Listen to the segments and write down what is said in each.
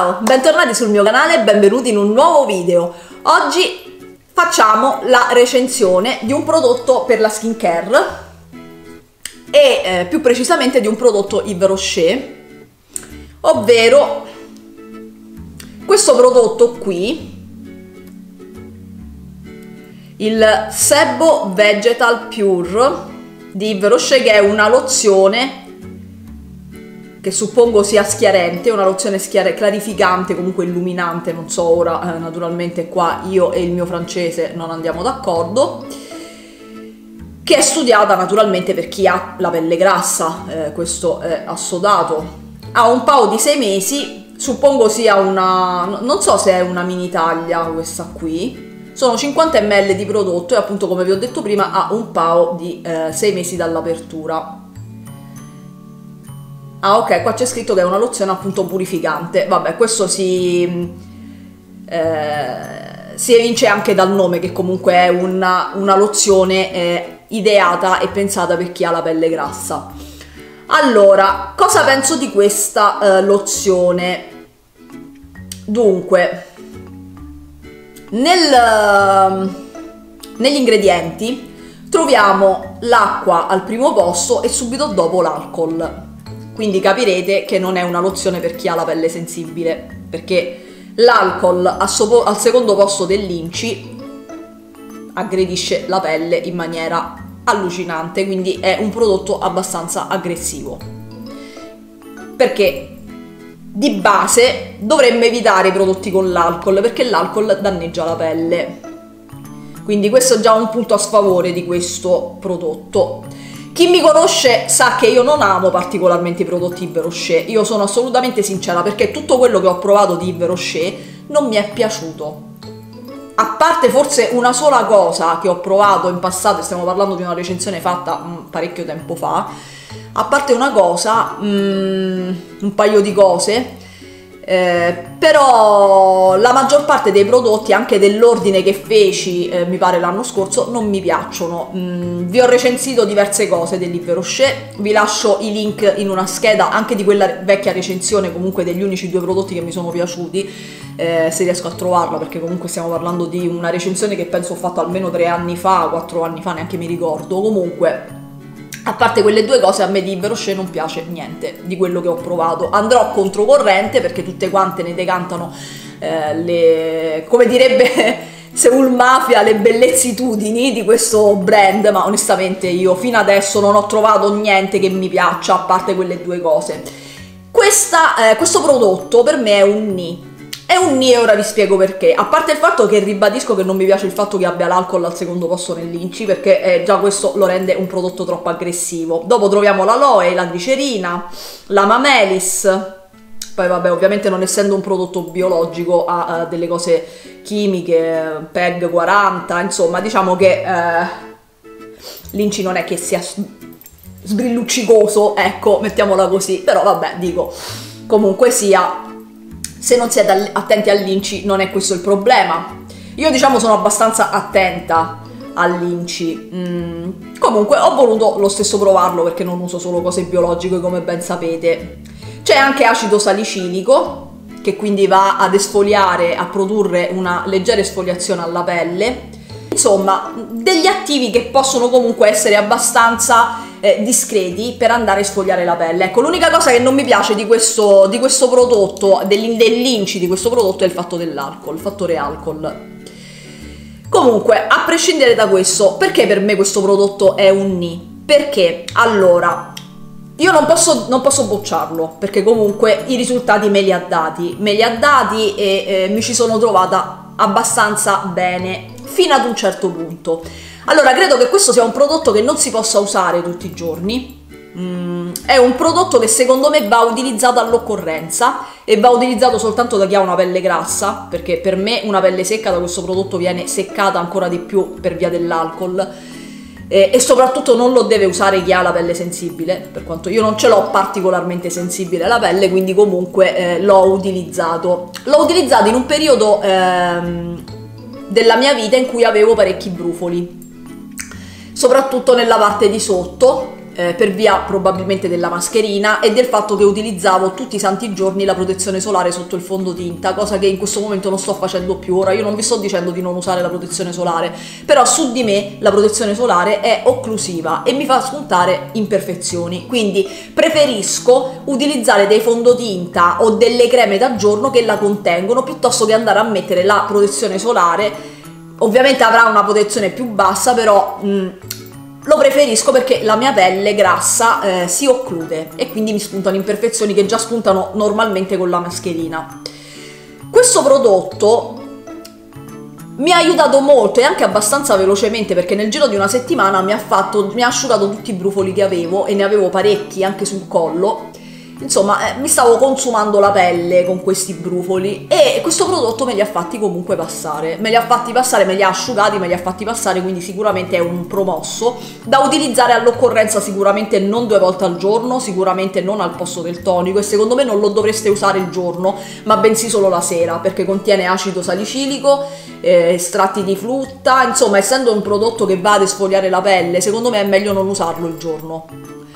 Ciao, bentornati sul mio canale e benvenuti in un nuovo video. Oggi facciamo la recensione di un prodotto per la skincare e eh, più precisamente di un prodotto Yves Rocher, ovvero questo prodotto qui, il Sebo Vegetal Pure di Yves Rocher che è una lozione che suppongo sia schiarente, una lozione schiare, clarificante, comunque illuminante, non so ora, eh, naturalmente qua io e il mio francese non andiamo d'accordo, che è studiata naturalmente per chi ha la pelle grassa, eh, questo è assodato. Ha un paio di sei mesi, suppongo sia una, non so se è una mini taglia questa qui, sono 50 ml di prodotto e appunto come vi ho detto prima ha un paio di eh, sei mesi dall'apertura Ah ok, qua c'è scritto che è una lozione appunto purificante. Vabbè, questo si, eh, si evince anche dal nome che comunque è una, una lozione eh, ideata e pensata per chi ha la pelle grassa. Allora, cosa penso di questa eh, lozione? Dunque, nel, negli ingredienti troviamo l'acqua al primo posto e subito dopo l'alcol quindi capirete che non è una lozione per chi ha la pelle sensibile, perché l'alcol al secondo posto dell'inci aggredisce la pelle in maniera allucinante, quindi è un prodotto abbastanza aggressivo. Perché di base dovremmo evitare i prodotti con l'alcol, perché l'alcol danneggia la pelle. Quindi questo è già un punto a sfavore di questo prodotto. Chi mi conosce sa che io non amo particolarmente i prodotti Yves Rocher, io sono assolutamente sincera perché tutto quello che ho provato di Yves Rocher non mi è piaciuto. A parte forse una sola cosa che ho provato in passato, stiamo parlando di una recensione fatta mh, parecchio tempo fa, a parte una cosa, mh, un paio di cose, eh, però la maggior parte dei prodotti, anche dell'ordine che feci, eh, mi pare l'anno scorso, non mi piacciono. Mm, vi ho recensito diverse cose del Livre Rocher, vi lascio i link in una scheda anche di quella vecchia recensione, comunque degli unici due prodotti che mi sono piaciuti, eh, se riesco a trovarla, perché comunque stiamo parlando di una recensione che penso ho fatto almeno tre anni fa, quattro anni fa, neanche mi ricordo. Comunque a parte quelle due cose, a me di Verosce non piace niente di quello che ho provato. Andrò controcorrente perché tutte quante ne decantano eh, le. come direbbe. Seul Mafia, le bellezzitudini di questo brand, ma onestamente io fino adesso non ho trovato niente che mi piaccia a parte quelle due cose. Questa, eh, questo prodotto per me è un ni, è un ni e ora vi spiego perché. A parte il fatto che ribadisco che non mi piace il fatto che abbia l'alcol al secondo posto nell'inci, perché eh, già questo lo rende un prodotto troppo aggressivo. Dopo troviamo l'aloe, la glicerina, la mamelis. Poi vabbè, ovviamente non essendo un prodotto biologico ha uh, delle cose chimiche, PEG 40, insomma, diciamo che uh, l'inci non è che sia sbrilluccicoso, ecco, mettiamola così. Però vabbè, dico, comunque sia, se non siete attenti all'inci non è questo il problema. Io diciamo sono abbastanza attenta all'inci. Mm. Comunque ho voluto lo stesso provarlo perché non uso solo cose biologiche come ben sapete. C'è anche acido salicilico che quindi va ad esfoliare, a produrre una leggera esfoliazione alla pelle. Insomma, degli attivi che possono comunque essere abbastanza eh, discreti per andare a sfogliare la pelle. Ecco, l'unica cosa che non mi piace di questo, di questo prodotto, dell'inci di questo prodotto, è il fatto dell'alcol, il fattore alcol. Comunque, a prescindere da questo, perché per me questo prodotto è un ni? Perché, allora, io non posso, non posso, bocciarlo perché comunque i risultati me li ha dati, me li ha dati e eh, mi ci sono trovata abbastanza bene fino ad un certo punto. Allora, credo che questo sia un prodotto che non si possa usare tutti i giorni. Mm, è un prodotto che secondo me va utilizzato all'occorrenza e va utilizzato soltanto da chi ha una pelle grassa, perché per me una pelle secca da questo prodotto viene seccata ancora di più per via dell'alcol. E soprattutto non lo deve usare chi ha la pelle sensibile, per quanto io non ce l'ho particolarmente sensibile la pelle, quindi comunque eh, l'ho utilizzato. L'ho utilizzato in un periodo ehm, della mia vita in cui avevo parecchi brufoli soprattutto nella parte di sotto eh, per via probabilmente della mascherina e del fatto che utilizzavo tutti i santi giorni la protezione solare sotto il fondotinta, cosa che in questo momento non sto facendo più. Ora io non vi sto dicendo di non usare la protezione solare, però su di me la protezione solare è occlusiva e mi fa spuntare imperfezioni. Quindi preferisco utilizzare dei fondotinta o delle creme da giorno che la contengono piuttosto che andare a mettere la protezione solare. Ovviamente avrà una protezione più bassa, però mh, lo preferisco perché la mia pelle grassa eh, si occlude e quindi mi spuntano imperfezioni che già spuntano normalmente con la mascherina. Questo prodotto mi ha aiutato molto e anche abbastanza velocemente perché nel giro di una settimana mi ha, fatto, mi ha asciugato tutti i brufoli che avevo e ne avevo parecchi anche sul collo Insomma, eh, mi stavo consumando la pelle con questi brufoli e questo prodotto me li ha fatti comunque passare. Me li ha fatti passare, me li ha asciugati, me li ha fatti passare, quindi sicuramente è un promosso da utilizzare all'occorrenza sicuramente non due volte al giorno, sicuramente non al posto del tonico e secondo me non lo dovreste usare il giorno, ma bensì solo la sera perché contiene acido salicilico, eh, estratti di frutta, insomma, essendo un prodotto che va ad esfoliare la pelle, secondo me è meglio non usarlo il giorno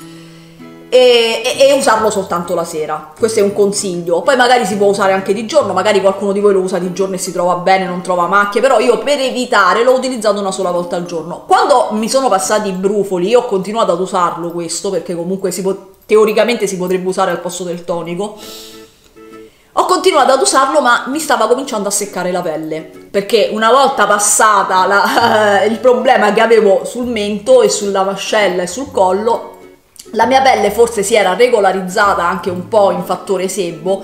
e, e, e, usarlo soltanto la sera. Questo è un consiglio. Poi magari si può usare anche di giorno, magari qualcuno di voi lo usa di giorno e si trova bene, non trova macchie, però io per evitare l'ho utilizzato una sola volta al giorno. Quando mi sono passati i brufoli, io ho continuato ad usarlo questo perché comunque si teoricamente si potrebbe usare al posto del tonico. Ho continuato ad usarlo ma mi stava cominciando a seccare la pelle perché una volta passata la, il problema che avevo sul mento e sulla mascella e sul collo la mia pelle forse si era regolarizzata anche un po' in fattore sebo,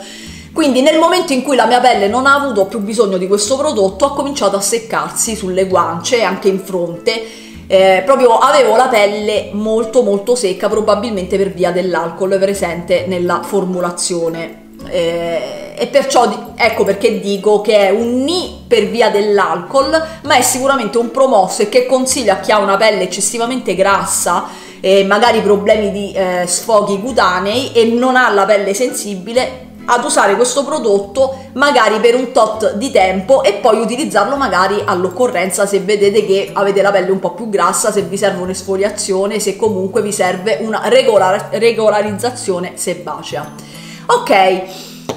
quindi nel momento in cui la mia pelle non ha avuto più bisogno di questo prodotto ha cominciato a seccarsi sulle guance e anche in fronte. Eh, proprio avevo la pelle molto molto secca probabilmente per via dell'alcol presente nella formulazione eh, e perciò ecco perché dico che è un ni per via dell'alcol ma è sicuramente un promosso e che consiglio a chi ha una pelle eccessivamente grassa eh, magari problemi di eh, sfoghi cutanei e non ha la pelle sensibile ad usare questo prodotto magari per un tot di tempo e poi utilizzarlo magari all'occorrenza se vedete che avete la pelle un po' più grassa, se vi serve un'esfoliazione, se comunque vi serve una regolar- regolarizzazione sebacea. Ok,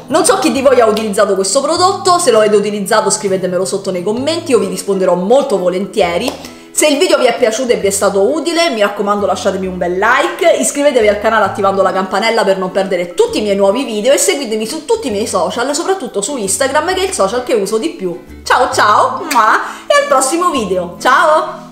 non so chi di voi ha utilizzato questo prodotto, se lo avete utilizzato scrivetemelo sotto nei commenti, io vi risponderò molto volentieri. Se il video vi è piaciuto e vi è stato utile, mi raccomando lasciatemi un bel like, iscrivetevi al canale attivando la campanella per non perdere tutti i miei nuovi video e seguitemi su tutti i miei social, soprattutto su Instagram che è il social che uso di più. Ciao ciao e al prossimo video, ciao!